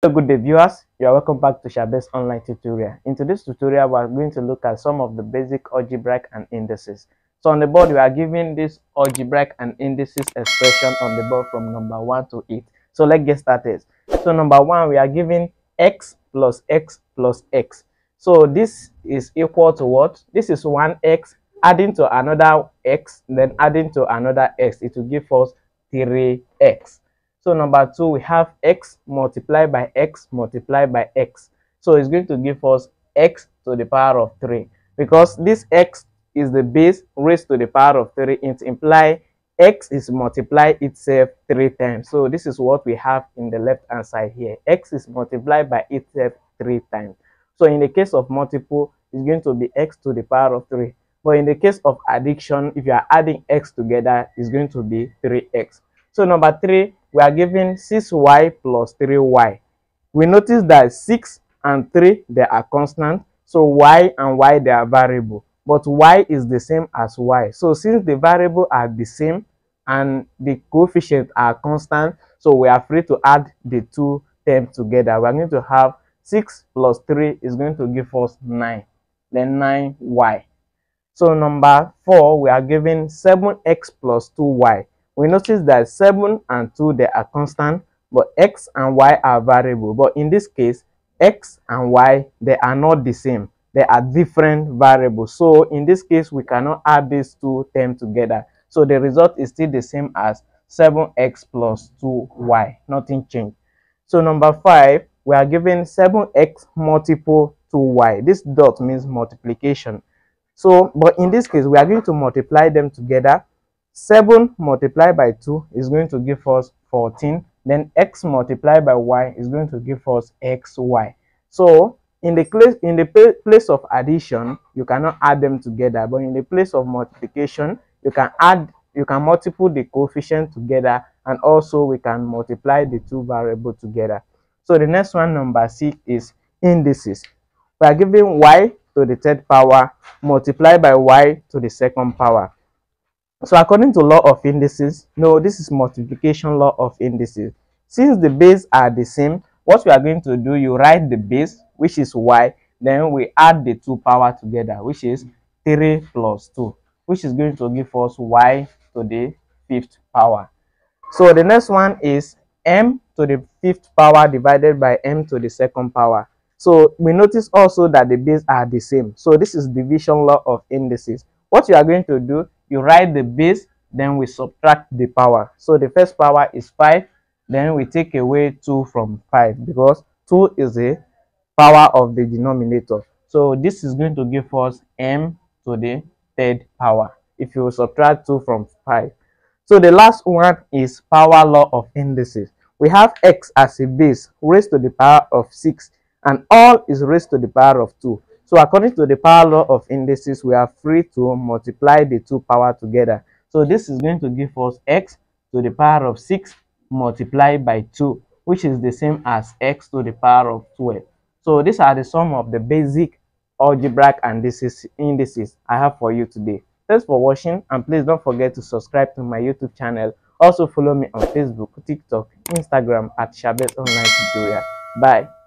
Hello good day viewers, you are welcome back to Shabest online tutorial. In today's tutorial, we are going to look at some of the basic algebraic and indices. So on the board, we are giving this algebraic and indices expression on the board from number 1 to 8. So let's get started. So number 1, we are giving x plus x plus x. So this is equal to what? This is 1x adding to another x, then adding to another x. It will give us 3x. So number two, we have x multiplied by x multiplied by x. So it's going to give us x to the power of 3. Because this x is the base raised to the power of 3, it implies x is multiplied itself 3 times. So this is what we have in the left hand side here. x is multiplied by itself 3 times. So in the case of multiple, it's going to be x to the power of 3. But in the case of addition, if you are adding x together, it's going to be 3x. So number 3, we are given 6y plus 3y. We notice that 6 and 3, they are constant. So y and y, they are variable. But y is the same as y. So since the variable are the same and the coefficients are constant, so we are free to add the two terms together. We are going to have 6 plus 3 is going to give us 9. Then 9y. So number 4, we are given 7x plus 2y we notice that 7 and 2 they are constant but x and y are variable. But in this case x and y they are not the same. They are different variables. So in this case we cannot add these two terms together. So the result is still the same as 7x plus 2y nothing changed. So number 5 we are given 7x multiple 2y this dot means multiplication. So but in this case we are going to multiply them together 7 multiplied by 2 is going to give us 14. Then x multiplied by y is going to give us xy. So in the place in the place of addition, you cannot add them together, but in the place of multiplication, you can add you can multiply the coefficient together and also we can multiply the two variables together. So the next one, number six, is indices. We are given y to the third power multiplied by y to the second power. So according to law of indices, no, this is multiplication law of indices. Since the base are the same, what we are going to do, you write the base, which is y, then we add the two power together, which is 3 plus 2, which is going to give us y to the fifth power. So the next one is m to the fifth power divided by m to the second power. So we notice also that the base are the same. So this is division law of indices. What you are going to do, you write the base then we subtract the power. So the first power is 5 then we take away 2 from 5 because 2 is the power of the denominator. So this is going to give us m to the third power if you subtract 2 from 5 so the last one is power law of indices. We have x as a base raised to the power of 6 and all is raised to the power of 2 so according to the power law of indices, we are free to multiply the two power together. So this is going to give us x to the power of 6 multiplied by 2, which is the same as x to the power of 12. So these are the sum of the basic algebraic and indices I have for you today. Thanks for watching and please don't forget to subscribe to my YouTube channel. Also follow me on Facebook, TikTok, Instagram at Shabest Online Tutorial. Bye.